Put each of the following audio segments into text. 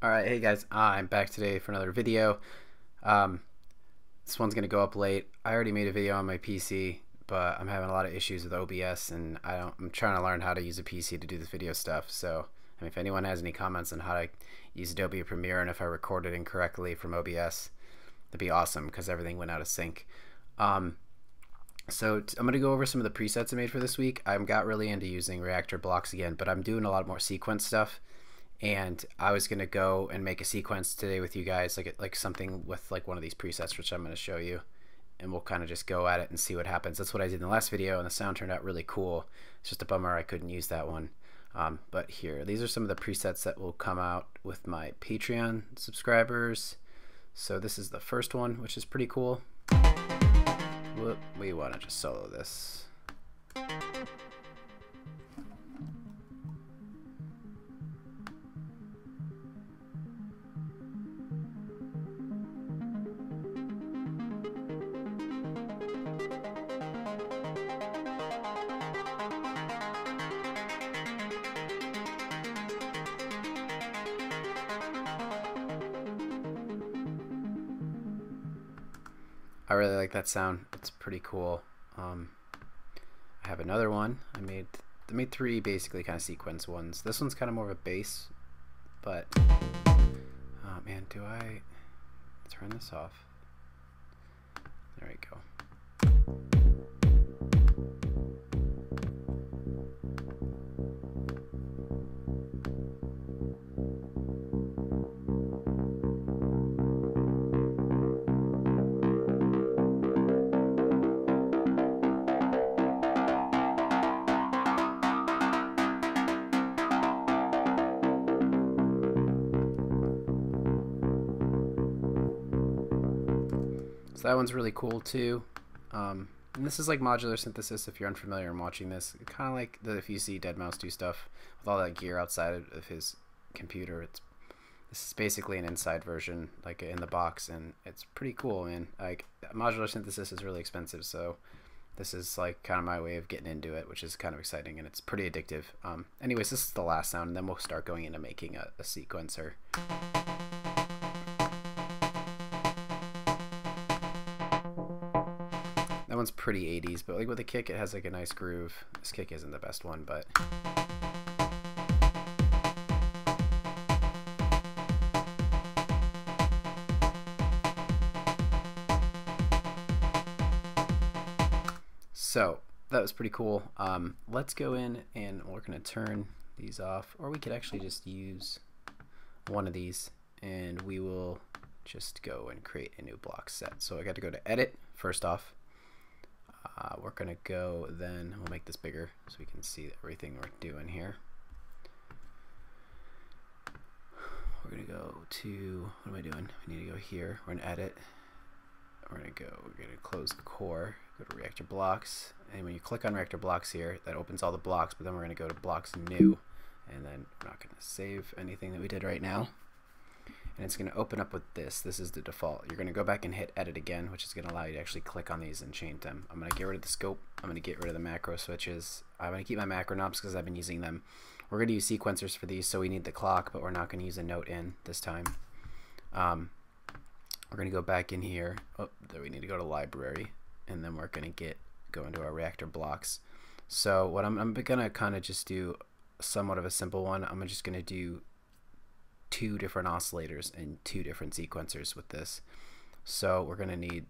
Alright, hey guys, I'm back today for another video. Um, this one's to go up late. I already made a video on my PC, but I'm having a lot of issues with OBS and I don't, I'm trying to learn how to use a PC to do this video stuff. So, I mean, if anyone has any comments on how to use Adobe Premiere and if I recorded incorrectly from OBS, that'd be awesome because everything went out of sync. Um, so I'm going to go over some of the presets I made for this week. I got really into using Reaktor Blocks again, but I'm doing a lot more sequence stuff and I was gonna go and make a sequence today with you guys, like like something with like one of these presets, which I'm gonna show you, and we'll kind of just go at it and see what happens. That's what I did in the last video, and the sound turned out really cool. It's just a bummer I couldn't use that one. Um, but here, these are some of the presets that will come out with my Patreon subscribers. So this is the first one, which is pretty cool. Whoop, we want to just solo this. That sound. It's pretty cool. Um, I have another one. I made I made three basically kind of sequence ones. This one's kind of more of a bass, but oh man, do I turn this off? There we go. So that one's really cool too. Um, and this is like modular synthesis if you're unfamiliar and watching this. Kind of like the, if you see Deadmau5 do stuff with all that gear outside of his computer. It's This is basically an inside version, like in the box, and it's pretty cool, man. Like modular synthesis is really expensive, so this is like kind of my way of getting into it, which is kind of exciting, and it's pretty addictive. Um, anyways, this is the last sound, and then we'll start going into making a, a sequencer. One's pretty 80s, but like with the kick, it has like a nice groove. This kick isn't the best one, but. So that was pretty cool. Um, let's go in and we're to turn these off, or we could actually just use one of these and we will just go and create a new block set. So I got to go to edit first off uh, we're gonna go then. We'll make this bigger so we can see everything we're doing here. We're gonna go to what am I doing? We need to go here. We're gonna edit. We're gonna go we're gonna close the core go to Reaktor Blocks. And when you click on Reaktor Blocks here that opens all the blocks but then we're gonna go to blocks new. And then we're not gonna save anything that we did right now and it's going to open up with this. This is the default. You're going to go back and hit edit again, which is going to allow you to actually click on these and change them. I'm going to get rid of the scope. I'm going to get rid of the macro switches. I'm going to keep my macro knobs because I've been using them. We're going to use sequencers for these, so we need the clock, but we're not going to use a note in this time. Um, we're going to go back in here. Oh, there we need to go to library, and then we're going to get go into our Reaktor Blocks. So what I'm, I'm going to kind of just do somewhat of a simple one. I'm just going to do two different oscillators and two different sequencers with this. So we're going to need,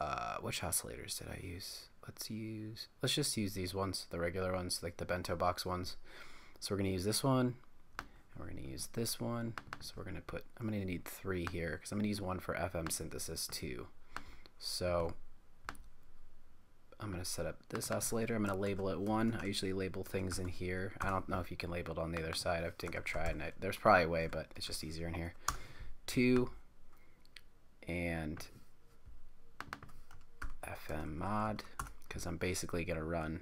uh, which oscillators did I use? Let's use, let's just use these ones, the regular ones, like the bento box ones. So we're going to use this one, and we're going to use this one. So we're going to put, I'm going to need three here, because I'm going to use one for FM synthesis too. So I'm going to set up this oscillator. I'm going to label it 1. I usually label things in here. I don't know if you can label it on the other side. I think I've tried. And I, there's probably a way, but it's just easier in here. 2 and FM mod because I'm basically going to run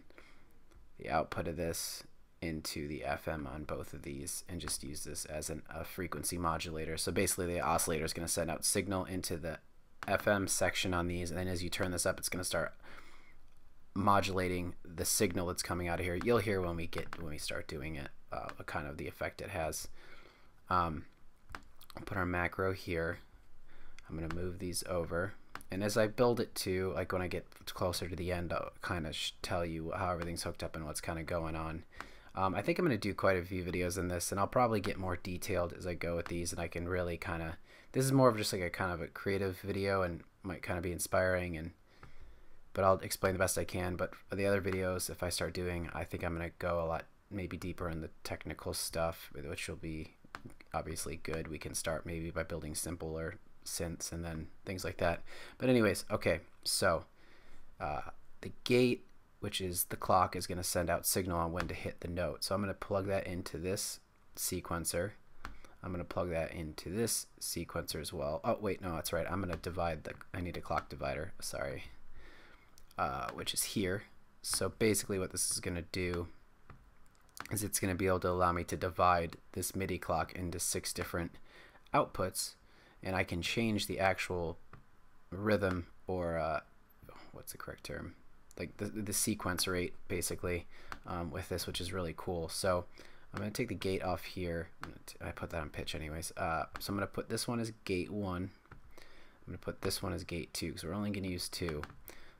the output of this into the FM on both of these and just use this as an, a frequency modulator. So basically the oscillator is going to send out signal into the FM section on these and then as you turn this up it's going to start modulating the signal that's coming out of here. You'll hear when we get when we start doing it, uh, kind of the effect it has. Um, put our macro here. I'm going to move these over. And as I build it to, like when I get closer to the end, I'll kind of tell you how everything's hooked up and what's kind of going on. Um, I think I'm going to do quite a few videos in this, and I'll probably get more detailed as I go with these, and I can really kind of, this is more of just like a kind of a creative video and might kind of be inspiring, and but I'll explain the best I can. But the other videos, if I start doing, I think I'm going to go a lot maybe deeper in the technical stuff, which will be obviously good. We can start maybe by building simpler synths and then things like that. But anyways, okay, so uh, the gate, which is the clock, is going to send out signal on when to hit the note. So I'm going to plug that into this sequencer. I'm going to plug that into this sequencer as well. Oh, wait, no, that's right. I'm going to divide the, I need a clock divider, sorry, uh, which is here. So basically what this is going to do is it's going to be able to allow me to divide this MIDI clock into six different outputs and I can change the actual rhythm or uh, what's the correct term? Like the, the sequence rate basically um, with this which is really cool. So I'm going to take the gate off here. I put that on pitch anyways. Uh, so I'm going to put this one as gate 1 I'm going to put this one as gate 2 because we're only going to use 2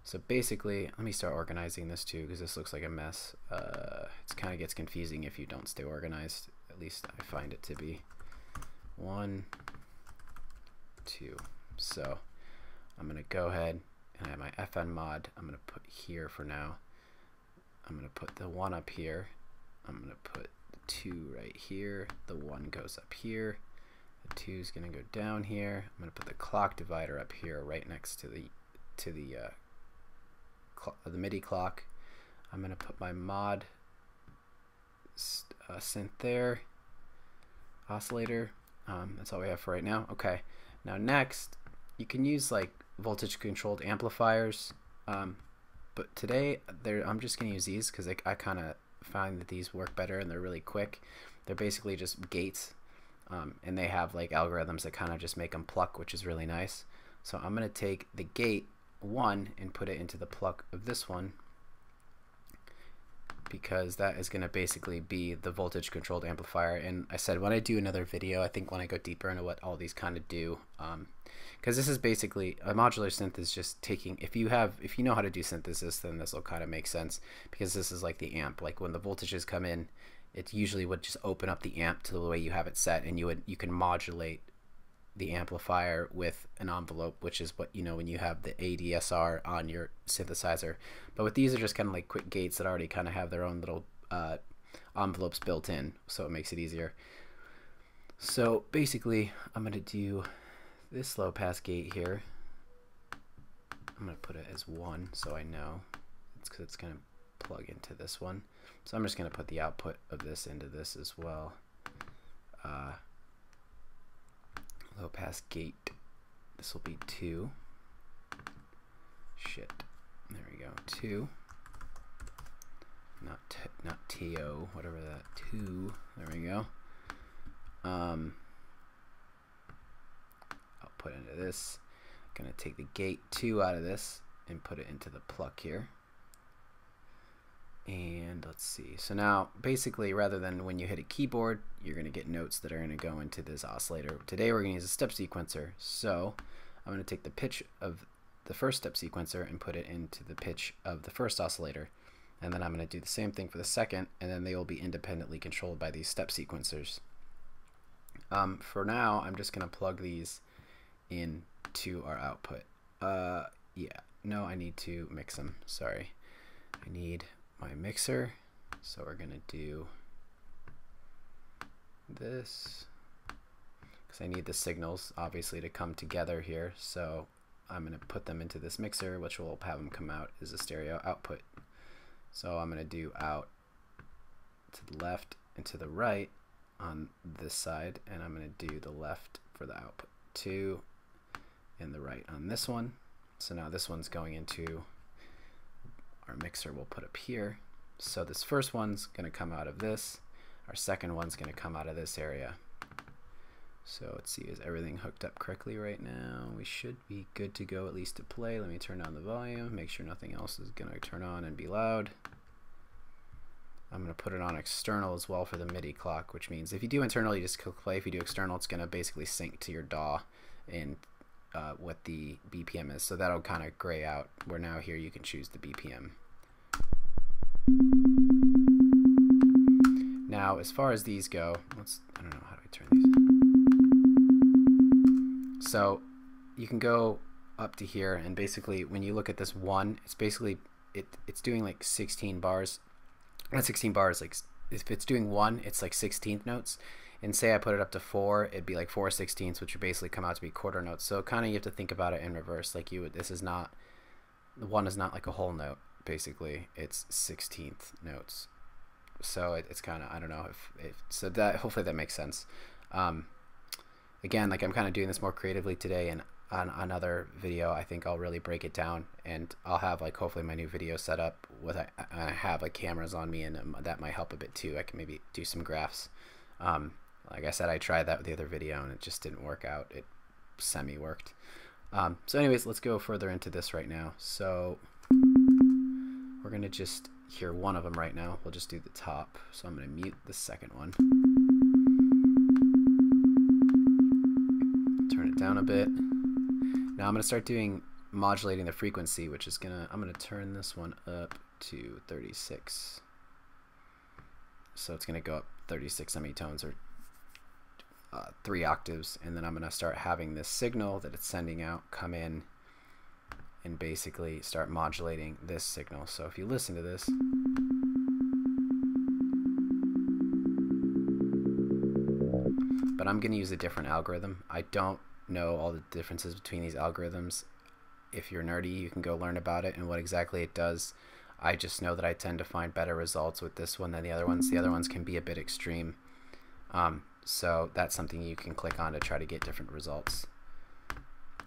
so basically, let me start organizing this too because this looks like a mess. Uh, it kind of gets confusing if you don't stay organized. At least I find it to be. One, two. So I'm going to go ahead and I have my FM mod. I'm going to put here for now. I'm going to put the one up here. I'm going to put the two right here. The one goes up here. The two is going to go down here. I'm going to put the clock divider up here right next to the to the uh, the MIDI clock. I'm going to put my mod uh, synth there, oscillator. Um, that's all we have for right now. Okay, now next, you can use like voltage controlled amplifiers. Um, but today, I'm just going to use these because I, I kind of find that these work better and they're really quick. They're basically just gates um, and they have like algorithms that kind of just make them pluck, which is really nice. So I'm going to take the gate 1 and put it into the pluck of this one because that is going to basically be the voltage controlled amplifier. And I said when I do another video I think when I go deeper into what all these kind of do because um, this is basically a modular synth is just taking if you have if you know how to do synthesis then this will kind of make sense because this is like the amp. Like when the voltages come in it usually would just open up the amp to the way you have it set and you would you can modulate the amplifier with an envelope, which is what you know when you have the ADSR on your synthesizer. But with these are just kind of like quick gates that already kind of have their own little uh, envelopes built in, so it makes it easier. So basically, I'm going to do this low pass gate here. I'm going to put it as 1 so I know. It's because it's going to plug into this one. So I'm just going to put the output of this into this as well. Uh, low pass gate. This will be two. Shit. There we go. Two. Not t not to whatever that two. There we go. Um, I'll put into this. I'm gonna take the gate two out of this and put it into the pluck here. And let's see. So now, basically, rather than when you hit a keyboard, you're going to get notes that are going to go into this oscillator. Today, we're going to use a step sequencer. So I'm going to take the pitch of the first step sequencer and put it into the pitch of the first oscillator. And then I'm going to do the same thing for the second, and then they will be independently controlled by these step sequencers. Um, for now, I'm just going to plug these in to our output. Uh, yeah, no, I need to mix them. Sorry. I need my mixer. So we're going to do this because I need the signals obviously to come together here. So I'm going to put them into this mixer, which will have them come out as a stereo output. So I'm going to do out to the left and to the right on this side, and I'm going to do the left for the output two and the right on this one. So now this one's going into our mixer we'll put up here. So this first one's going to come out of this. Our second one's going to come out of this area. So let's see, is everything hooked up correctly right now? We should be good to go at least to play. Let me turn down the volume, make sure nothing else is going to turn on and be loud. I'm I'm going to put it on external as well for the MIDI clock, which means if you do internal, you just click play. If you do external, it's going to basically sync to your DAW in uh, what the BPM is. So that'll kind of gray out, where now here you can choose the BPM. Now, as far as these go, let's, I don't know, how do I turn these? So you can go up to here and basically when you look at this one, it's basically, it, it's doing like 16 bars. Not 16 bars, like if it's doing one, it's like 16th notes. And say I put it up to four, it'd be like four sixteenths, which would basically come out to be quarter notes. So kind of you have to think about it in reverse. Like you would, this is not, the one is not like a whole note, basically. It's 16th notes so it, it's kind of I don't know if, if so that hopefully that makes sense. Um, again, like I'm kind of doing this more creatively today, and on another video, I think I'll really break it down, and I'll have like hopefully my new video set up with I, I have like cameras on me, and um, that might help a bit too. I can maybe do some graphs. Um, like I said, I tried that with the other video, and it just didn't work out. It semi worked. Um, so, anyways, let's go further into this right now. So we're gonna just hear one of them right now. We'll just do the top. So I'm to mute the second one. Turn it down a bit. Now I'm going to start doing modulating the frequency, which is going to, I'm going to turn this one up to 36. So it's going to go up 36 semitones or uh, three octaves. And then I'm going to start having this signal that it's sending out come in and basically start modulating this signal. So if you listen to this, but I'm going to use a different algorithm. I don't know all the differences between these algorithms. If you're nerdy, you can go learn about it and what exactly it does. I just know that I tend to find better results with this one than the other ones. The other ones can be a bit extreme. Um, so that's something you can click on to try to get different results.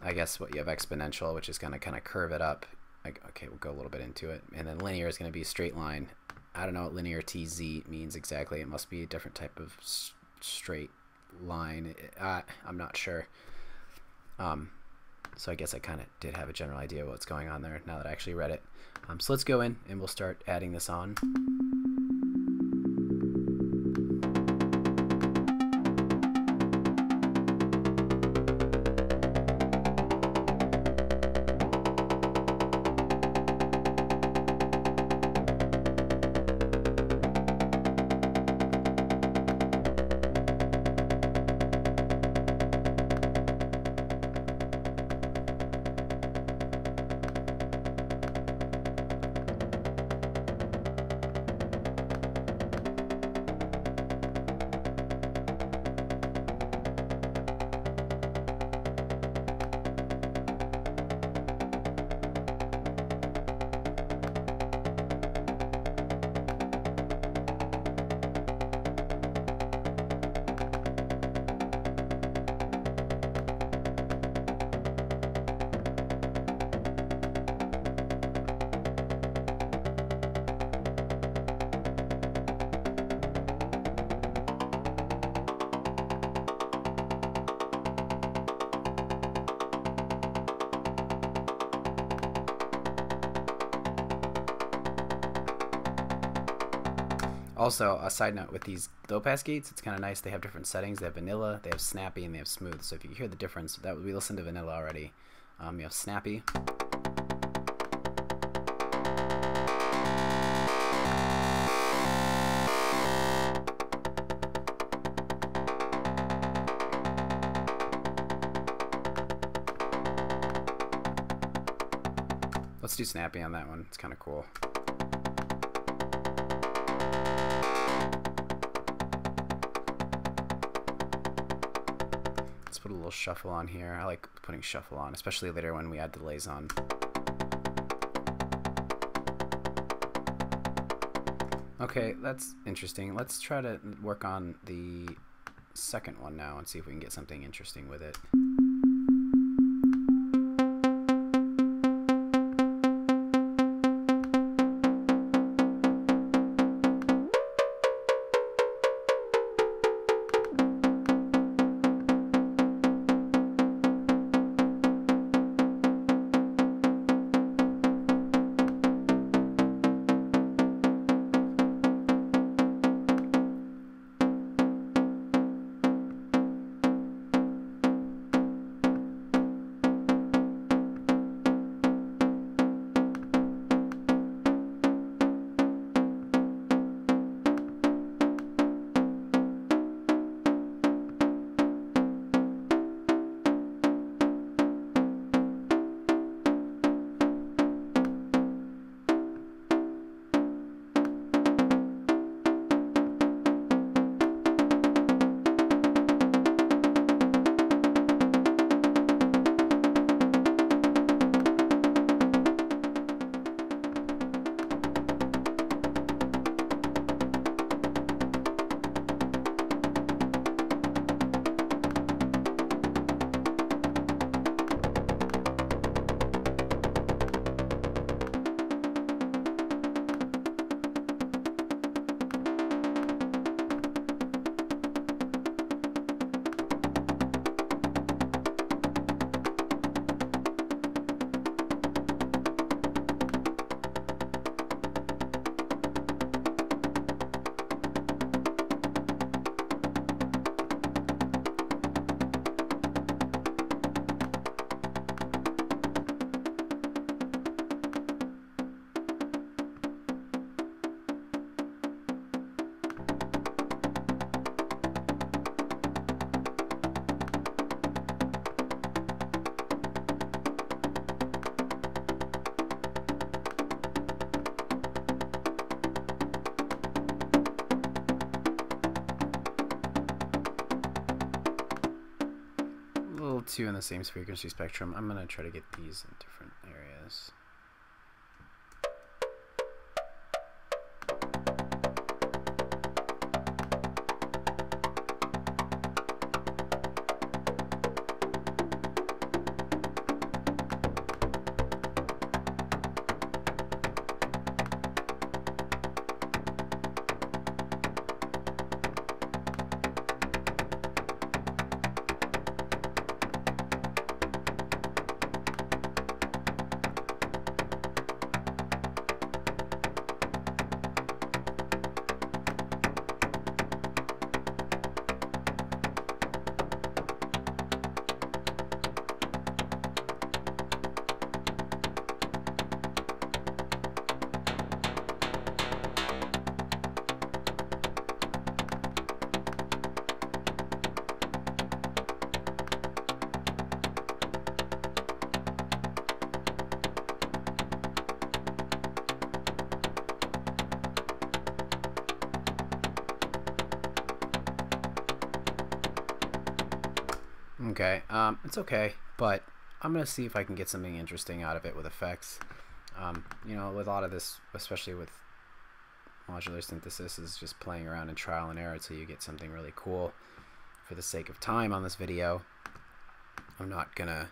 I guess what you have exponential, which is going to kind of curve it up. Like, okay, we'll go a little bit into it. And then linear is going to be a straight line. I don't know what linear TZ means exactly. It must be a different type of straight line. Uh, I'm not sure. Um, so I guess I kind of did have a general idea of what's going on there now that I actually read it. Um, so let's go in and we'll start adding this on. Also, a side note with these low pass gates, it's kind of nice. They have different settings. They have vanilla, they have snappy, and they have smooth. So if you hear the difference, that we listened to vanilla already. Um, you have snappy. Let's do snappy on that one. It's kind of cool. Put a little shuffle on here. I like putting shuffle on, especially later when we add delays on. Okay, that's interesting. Let's try to work on the second one now and see if we can get something interesting with it. Two in the same frequency spectrum. I'm going to try to get these in different Okay, um, it's okay, but I'm gonna see if I can get something interesting out of it with effects. Um, you know, with a lot of this, especially with modular synthesis, is just playing around and trial and error until you get something really cool. For the sake of time on this video, I'm not gonna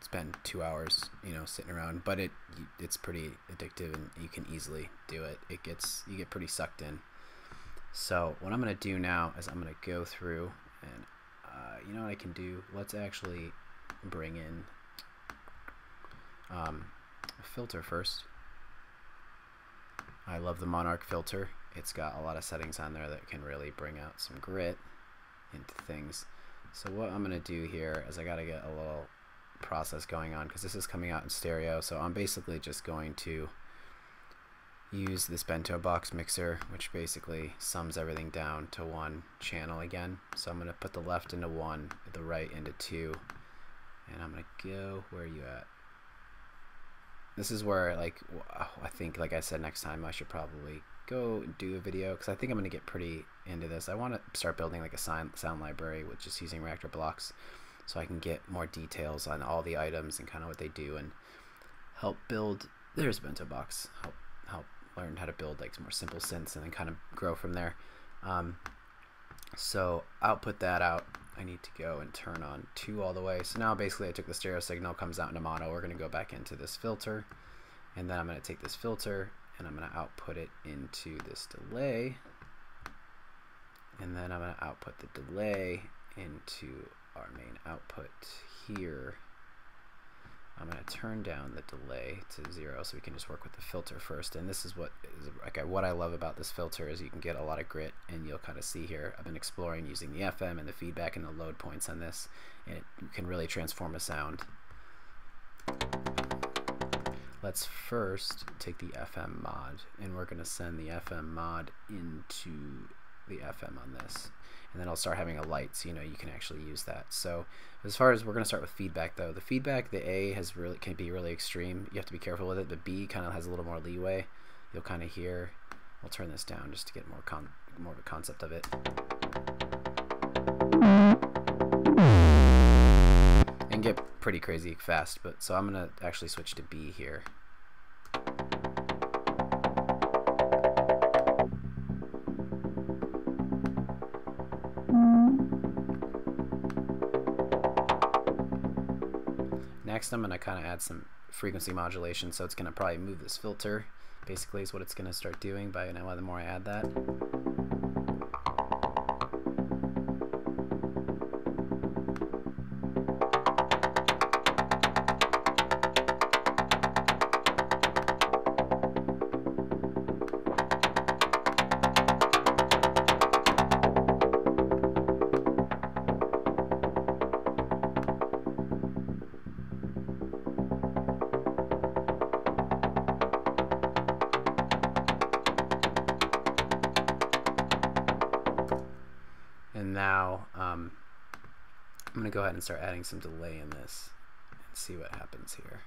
spend two hours, you know, sitting around, but it it's pretty addictive and you can easily do it. It gets you get pretty sucked in. So what I'm gonna do now is I'm gonna go through and you know what I can do? Let's actually bring in um, a filter first. I love the Monark filter. It's got a lot of settings on there that can really bring out some grit into things. So what I'm going to do here is I got to get a little process going on because this is coming out in stereo. So I'm basically just going to use this bento box mixer which basically sums everything down to one channel again. So I'm gonna put the left into one the right into two and I'm gonna go where are you at. This is where like uh, I think like I said next time I should probably go do a video because I think I'm gonna get pretty into this. I want to start building like a sound, sound library with just using Reaktor Blocks so I can get more details on all the items and kind of what they do and help build there's bento box. Help help learn how to build like some more simple synths and then kind of grow from there. Um, so I'll put that out. I need to go and turn on 2 all the way. So now basically I took the stereo signal, comes out into mono. We're going to go back into this filter. And then I'm going to take this filter and I'm going to output it into this delay. And then I'm going to output the delay into our main output here. I'm going to turn down the delay to zero so we can just work with the filter first. And this is what is like what I love about this filter is you can get a lot of grit and you'll kind of see here I've been exploring using the FM and the feedback and the load points on this and it can really transform a sound. Let's first take the FM mod and we're going to send the FM mod into the FM on this and then I'll start having a light so you know you can actually use that. So as far as we're going to start with feedback though, the feedback, the A has really can be really extreme. You have to be careful with it. The B kind of has a little more leeway. You'll kind of hear. I'll turn this down just to get more con more of a concept of it. And get pretty crazy fast, but so I'm going to actually switch to B here. Next I'm going to kind of add some frequency modulation so it's going to probably move this filter basically is what it's going to start doing by now the more I add that. Going to go ahead and start adding some delay in this and see what happens here.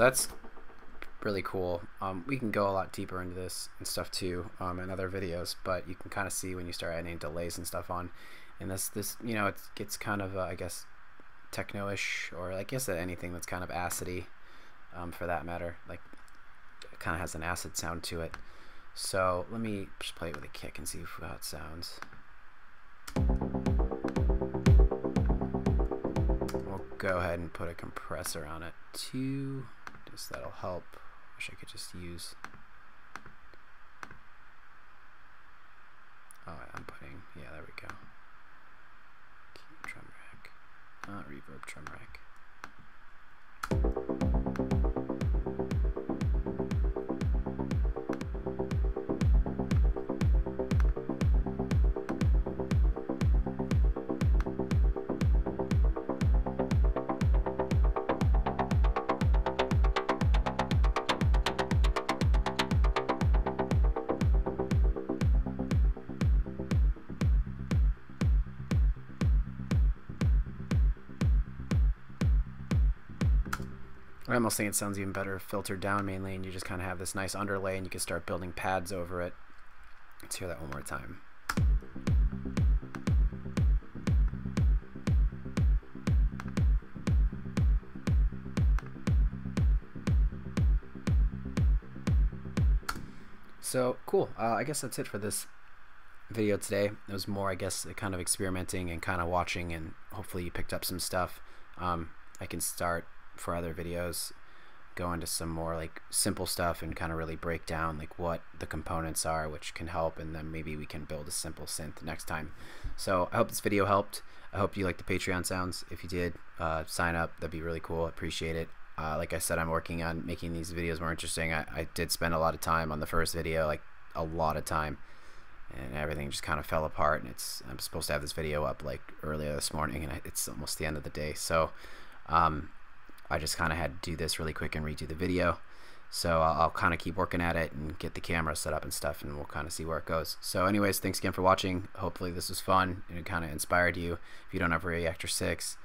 So that's really cool. Um, we can go a lot deeper into this and stuff too um, in other videos, but you can kind of see when you start adding delays and stuff on. And this, this you know, it gets kind of, uh, I guess, techno-ish, or I guess anything that's kind of acidy, um, for that matter. Like, it kind of has an acid sound to it. So let me just play it with a kick and see how it sounds. We'll go ahead and put a compressor on it too. Just that'll help. Wish I could just use. Oh, I'm putting. Yeah, there we go. drum rack. Not reverb drum rack. Almost think it sounds even better filtered down mainly, and you just kind of have this nice underlay, and you can start building pads over it. Let's hear that one more time. So cool. Uh, I guess that's it for this video today. It was more, I guess, kind of experimenting and kind of watching, and hopefully you picked up some stuff. Um, I can start for other videos go into some more like simple stuff and kind of really break down like what the components are which can help and then maybe we can build a simple synth next time. So i hope this video helped. I hope you liked the patreon sounds. If you did uh, sign up. That'd be really cool. Appreciate it. Uh, like i said i'm working on making these videos more interesting. I, I did spend a lot of time on the first video like a lot of time and everything just kind of fell apart and it's i'm supposed to have this video up like earlier this morning and it's almost the end of the day. So um, I just kind of had to do this really quick and redo the video. So I'll, I'll kind of keep working at it and get the camera set up and stuff, and we'll kind of see where it goes. So, anyways, thanks again for watching. Hopefully, this was fun and it kind of inspired you. If you don't have Reaktor 6,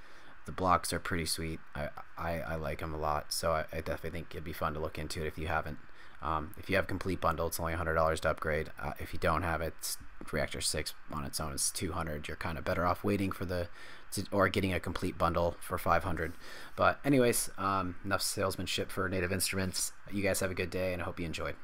the blocks are pretty sweet. I, I, I like them a lot, so I, I, definitely think it'd be fun to look into it if you haven't. Um, if you have complete bundle, it's only $100 to upgrade. Uh, if you don't have it, Reaktor 6 on its own is 200 You're kind of better off waiting for the to, or getting a complete bundle for 500 but anyways um, enough salesmanship for native instruments. You guys have a good day and i hope you enjoyed